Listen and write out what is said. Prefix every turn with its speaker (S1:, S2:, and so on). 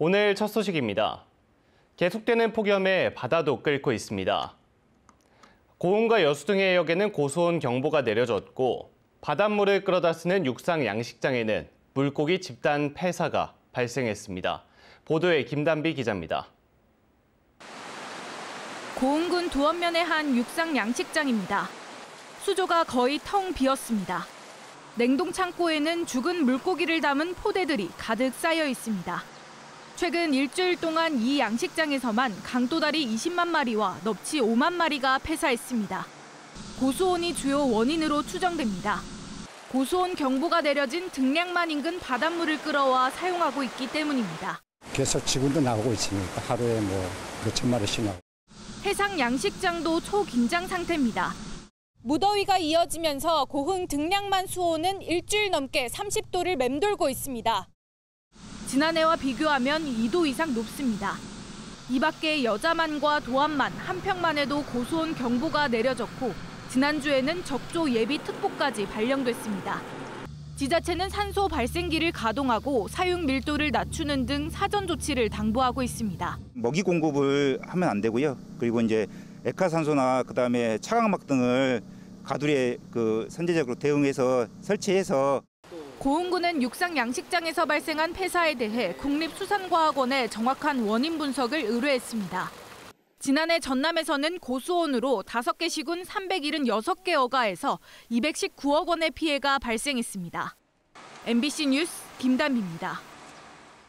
S1: 오늘 첫 소식입니다. 계속되는 폭염에 바다도 끓고 있습니다. 고흥과 여수 등의 해역에는 고수온 경보가 내려졌고 바닷물을 끌어다 쓰는 육상 양식장에는 물고기 집단 폐사가 발생했습니다. 보도에 김단비 기자입니다.
S2: 고흥군 도원면의 한 육상 양식장입니다. 수조가 거의 텅 비었습니다. 냉동 창고에는 죽은 물고기를 담은 포대들이 가득 쌓여 있습니다. 최근 일주일 동안 이 양식장에서만 강도다리 20만 마리와 넙치 5만 마리가 폐사했습니다. 고수온이 주요 원인으로 추정됩니다. 고수온 경보가 내려진 등량만 인근 바닷물을 끌어와 사용하고 있기 때문입니다.
S3: 계속 지금도 나오고 있으니까 하루에 뭐 몇천 마리씩 나오고.
S2: 해상 양식장도 초긴장 상태입니다. 무더위가 이어지면서 고흥 등량만 수온은 일주일 넘게 30도를 맴돌고 있습니다. 지난해와 비교하면 2도 이상 높습니다. 이 밖에 여자만과 도안만, 한평만에도 고수온 경보가 내려졌고 지난주에는 적조 예비 특보까지 발령됐습니다. 지자체는 산소 발생기를 가동하고 사육 밀도를 낮추는 등 사전 조치를 당부하고 있습니다.
S4: 먹이 공급을 하면 안 되고요. 그리고 이제 액화산소나 그다음에 차광막 등을 가두리에 그 선제적으로 대응해서 설치해서
S2: 고흥군은 육상 양식장에서 발생한 폐사에 대해 국립수산과학원에 정확한 원인 분석을 의뢰했습니다. 지난해 전남에서는 고수온으로 5개 시군 376개 어가에서 219억 원의 피해가 발생했습니다. MBC 뉴스 김담비입니다.